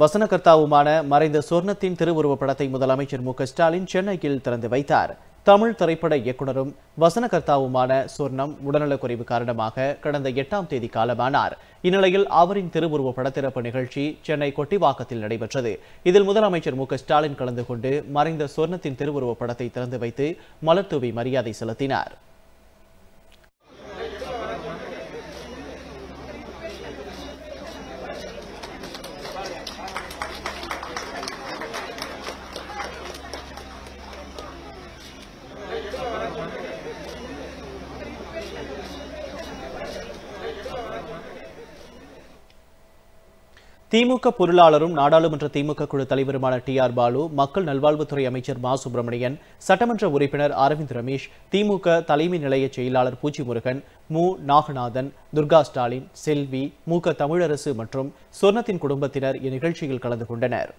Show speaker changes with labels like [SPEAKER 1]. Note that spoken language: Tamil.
[SPEAKER 1] வசனகர்த்தாவுமான மறைந்த சொர்ணத்தின் திருவுருவப் படத்தை முதலமைச்சர் மு க ஸ்டாலின் சென்னையில் திறந்து வைத்தார். தமிழ் திரைப்பட இயக்குனரும் வசனகர்த்தாவுமான சொர்ணம் உடல்நலக்குறைவு காரணமாக கடந்த எட்டாம் தேதி காலமானார். இந்நிலையில் அவரின் திருவுருவ படத்திறப்பு நிகழ்ச்சி சென்னை கொட்டிவாக்கத்தில் நடைபெற்றது. இதில் முதலமைச்சர் மு ஸ்டாலின் கலந்து கொண்டு மறைந்த சொர்ணத்தின் திருவுருவப் படத்தை திறந்து வைத்து மலர்தூவி மரியாதை செலுத்தினார். திமுக பொருளாளரும் நாடாளுமன்ற திமுக குழு தலைவருமான டி ஆர் பாலு மக்கள் நல்வாழ்வுத்துறை அமைச்சர் மா சுப்பிரமணியன் சட்டமன்ற உறுப்பினர் அரவிந்த் ரமேஷ் திமுக தலைமை நிலைய செயலாளர் பூச்சி முருகன் மு. நாகநாதன் துர்கா ஸ்டாலின் செல்வி மு. தமிழரசு மற்றும் சொர்ணத்தின் குடும்பத்தினர் இந்நிகழ்ச்சியில் கலந்து கொண்டனர்.